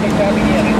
que está.